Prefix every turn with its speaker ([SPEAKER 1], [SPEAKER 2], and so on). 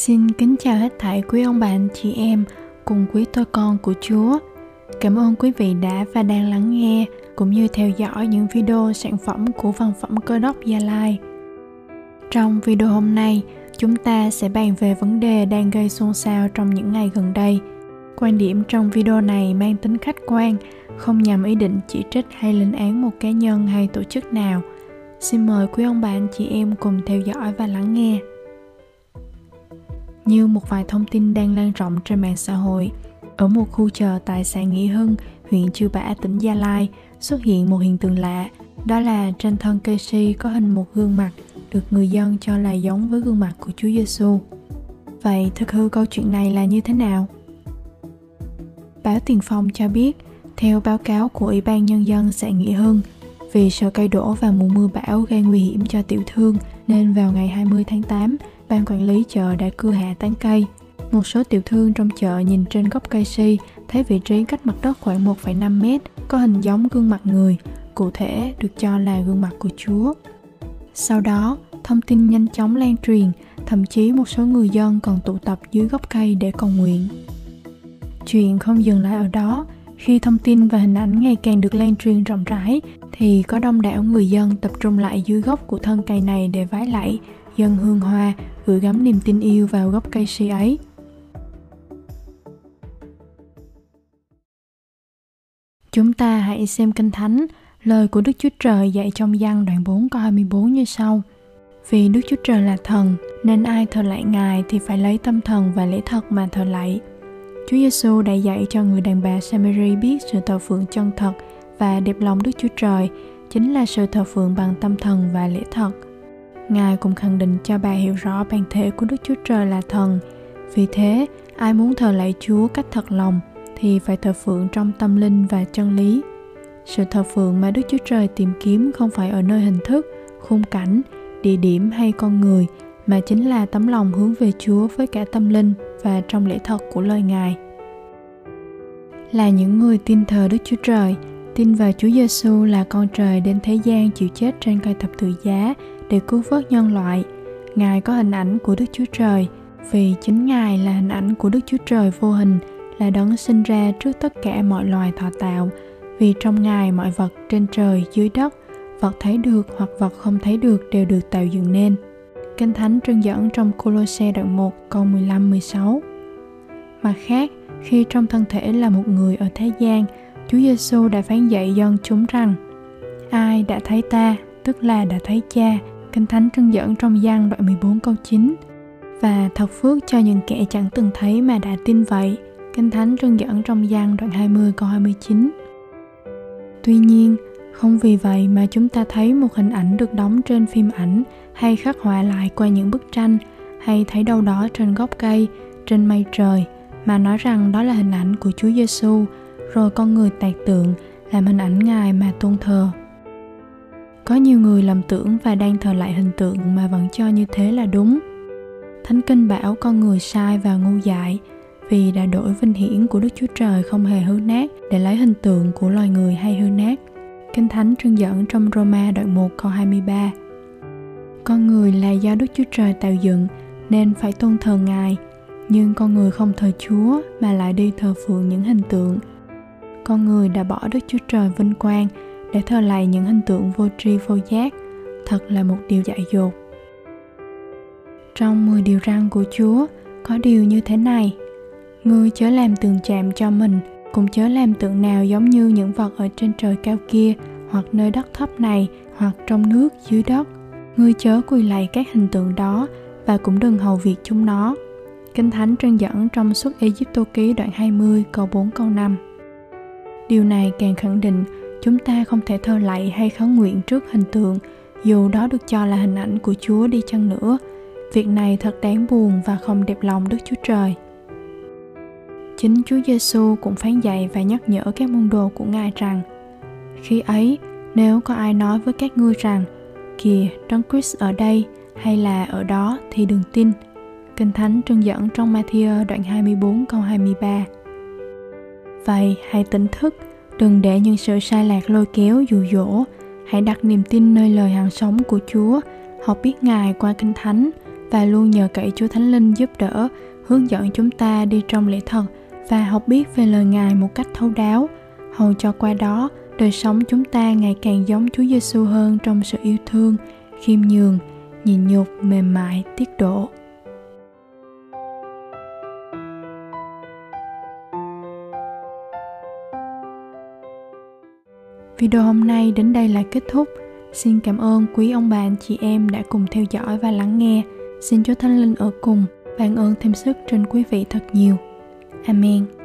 [SPEAKER 1] Xin kính chào hết thảy quý ông bà anh chị em cùng quý tôi con của Chúa. Cảm ơn quý vị đã và đang lắng nghe cũng như theo dõi những video sản phẩm của văn phẩm cơ đốc Gia Lai. Trong video hôm nay, chúng ta sẽ bàn về vấn đề đang gây xôn xao trong những ngày gần đây. Quan điểm trong video này mang tính khách quan, không nhằm ý định chỉ trích hay lên án một cá nhân hay tổ chức nào. Xin mời quý ông bà anh chị em cùng theo dõi và lắng nghe như một vài thông tin đang lan rộng trên mạng xã hội. Ở một khu chờ tại xã Nghĩa Hưng, huyện Chư Bả, tỉnh Gia Lai, xuất hiện một hiện tượng lạ, đó là trên thân cây si có hình một gương mặt được người dân cho là giống với gương mặt của Chúa Giêsu. Vậy thực hư câu chuyện này là như thế nào? Báo Tiền Phong cho biết, theo báo cáo của Ủy ban Nhân dân xã Nghĩa Hưng, vì sợ cây đổ và mùa mưa bão gây nguy hiểm cho tiểu thương nên vào ngày 20 tháng 8, ban quản lý chợ đã cưa hạ tán cây. Một số tiểu thương trong chợ nhìn trên gốc cây si thấy vị trí cách mặt đất khoảng 1,5 mét có hình giống gương mặt người, cụ thể được cho là gương mặt của Chúa. Sau đó, thông tin nhanh chóng lan truyền, thậm chí một số người dân còn tụ tập dưới gốc cây để cầu nguyện. Chuyện không dừng lại ở đó, khi thông tin và hình ảnh ngày càng được lan truyền rộng rãi thì có đông đảo người dân tập trung lại dưới gốc của thân cây này để vái lạy, dân hương hoa, gửi gắm niềm tin yêu vào gốc cây si ấy. Chúng ta hãy xem Kinh Thánh, lời của Đức Chúa Trời dạy trong văn đoạn 4 câu 24 như sau. Vì Đức Chúa Trời là thần, nên ai thờ lạy Ngài thì phải lấy tâm thần và lễ thật mà thờ lạy. Chúa Giêsu đã dạy cho người đàn bà Samari biết sự thờ phượng chân thật và đẹp lòng Đức Chúa Trời chính là sự thờ phượng bằng tâm thần và lễ thật – Ngài cũng khẳng định cho bà hiểu rõ bản thể của Đức Chúa Trời là thần. Vì thế, ai muốn thờ lạy Chúa cách thật lòng thì phải thờ phượng trong tâm linh và chân lý. Sự thờ phượng mà Đức Chúa Trời tìm kiếm không phải ở nơi hình thức, khung cảnh, địa điểm hay con người mà chính là tấm lòng hướng về Chúa với cả tâm linh và trong lễ thật của lời Ngài. Là những người tin thờ Đức Chúa Trời, tin vào Chúa Giêsu là con trời đến thế gian chịu chết trên cây thập tự giá để cứu vớt nhân loại. Ngài có hình ảnh của Đức Chúa Trời, vì chính Ngài là hình ảnh của Đức Chúa Trời vô hình, là đấng sinh ra trước tất cả mọi loài thọ tạo, vì trong Ngài mọi vật trên trời, dưới đất, vật thấy được hoặc vật không thấy được đều được tạo dựng nên. Kinh Thánh trưng dẫn trong Colosse đoạn 1 câu 15-16 Mặt khác, khi trong thân thể là một người ở thế gian, Chúa Giêsu đã phán dạy dân chúng rằng Ai đã thấy ta, tức là đã thấy cha, Kinh Thánh trưng dẫn trong gian đoạn 14 câu 9 Và thật phước cho những kẻ chẳng từng thấy mà đã tin vậy. Kinh Thánh trưng dẫn trong gian đoạn 20 câu 29 Tuy nhiên, không vì vậy mà chúng ta thấy một hình ảnh được đóng trên phim ảnh hay khắc họa lại qua những bức tranh hay thấy đâu đó trên gốc cây, trên mây trời mà nói rằng đó là hình ảnh của Chúa Giêsu, rồi con người tạc tượng làm hình ảnh Ngài mà tôn thờ. Có nhiều người lầm tưởng và đang thờ lại hình tượng mà vẫn cho như thế là đúng. Thánh kinh bảo con người sai và ngu dại vì đã đổi vinh hiển của Đức Chúa Trời không hề hư nát để lấy hình tượng của loài người hay hư nát. Kinh Thánh trưng dẫn trong Roma đoạn 1 câu 23 Con người là do Đức Chúa Trời tạo dựng nên phải tôn thờ Ngài, nhưng con người không thờ Chúa mà lại đi thờ phượng những hình tượng. Con người đã bỏ Đức Chúa Trời vinh quang để thờ lạy những hình tượng vô tri vô giác. Thật là một điều dại dột. Trong 10 điều răn của Chúa, có điều như thế này. Ngươi chớ làm tượng chạm cho mình, Cũng chớ làm tượng nào giống như những vật ở trên trời cao kia, Hoặc nơi đất thấp này, Hoặc trong nước, dưới đất. Ngươi chớ quỳ lạy các hình tượng đó, Và cũng đừng hầu việc chúng nó. Kinh Thánh trân dẫn trong suốt Egypto ký đoạn 20 câu 4 câu 5 Điều này càng khẳng định chúng ta không thể thơ lạy hay khấn nguyện trước hình tượng, dù đó được cho là hình ảnh của chúa đi chăng nữa việc này thật đáng buồn và không đẹp lòng đức chúa trời chính chúa giêsu cũng phán dạy và nhắc nhở các môn đồ của ngài rằng, khi ấy, nếu có ai nói với các ngươi rằng, kìa đấng Christ ở đây hay là ở đó thì đừng tin. Kinh Thánh trưng dẫn trong Matthew đoạn 24 câu 23. Vậy hãy tỉnh thức Đừng để những sự sai lạc lôi kéo dụ dỗ, hãy đặt niềm tin nơi lời hàng sống của Chúa, học biết Ngài qua Kinh Thánh, và luôn nhờ cậy Chúa Thánh Linh giúp đỡ, hướng dẫn chúng ta đi trong lễ thật và học biết về lời Ngài một cách thấu đáo, hầu cho qua đó đời sống chúng ta ngày càng giống Chúa Giêsu hơn trong sự yêu thương, khiêm nhường, nhịn nhục, mềm mại, tiết độ. Video hôm nay đến đây là kết thúc. Xin cảm ơn quý ông bà anh chị em đã cùng theo dõi và lắng nghe. Xin Chúa Thánh Linh ở cùng, ban ơn thêm sức trên quý vị thật nhiều. Amen.